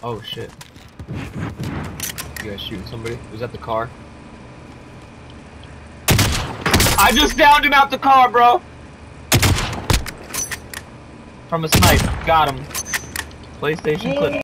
Oh shit. You guys shooting somebody? Was that the car? I just downed him out the car, bro! From a snipe. Got him. PlayStation clip.